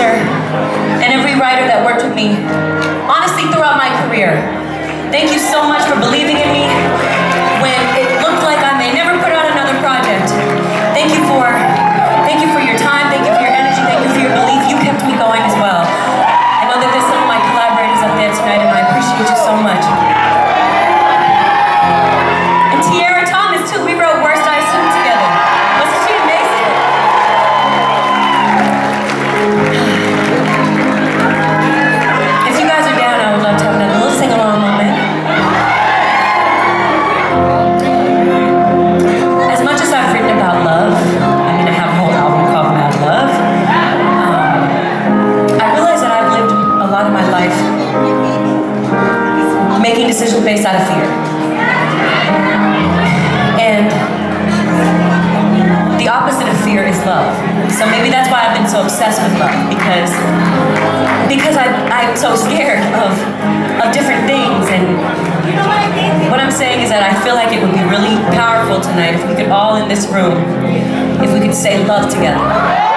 producer, and every writer that worked with me, honestly, throughout my career. Thank you so much for believing in me love. So maybe that's why I've been so obsessed with love because because I, I'm so scared of of different things and what I'm saying is that I feel like it would be really powerful tonight if we could all in this room, if we could say love together.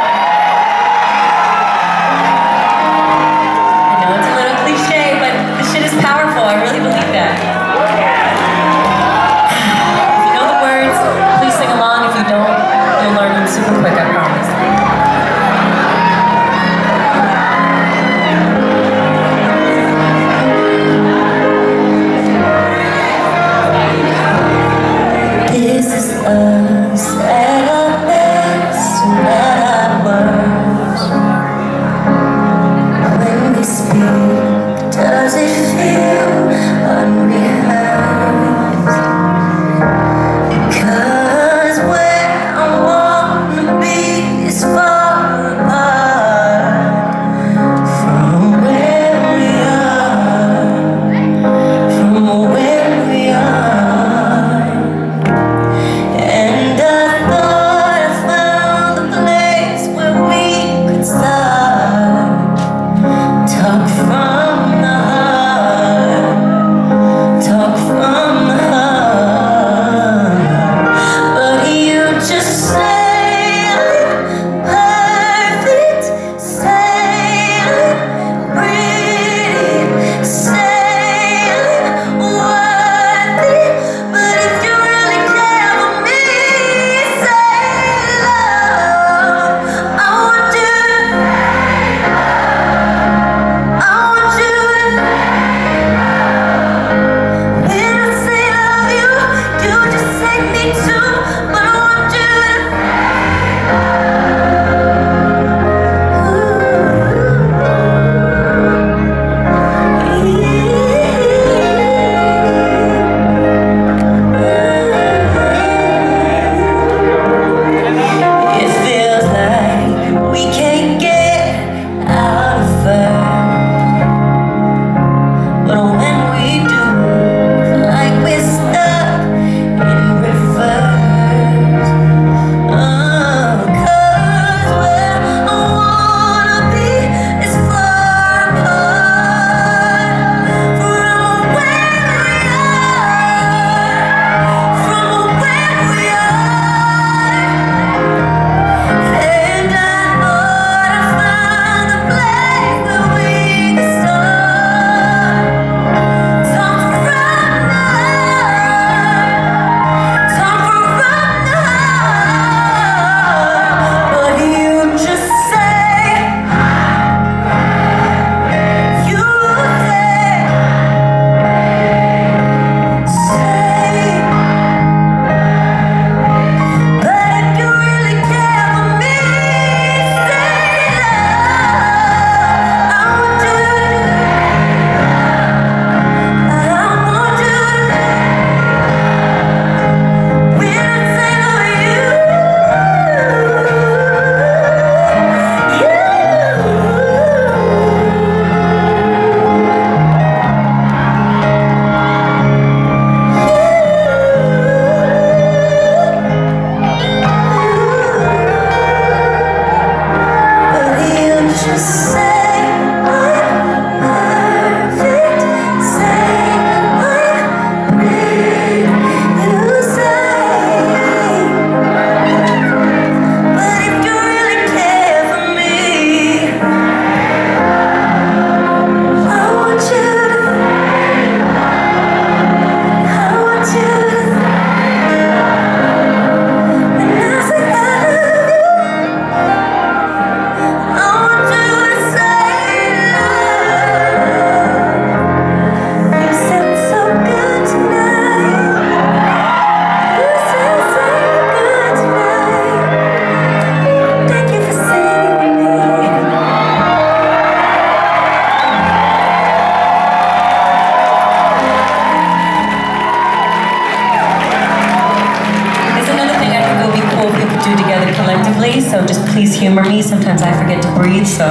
So just please humor me. Sometimes I forget to breathe, so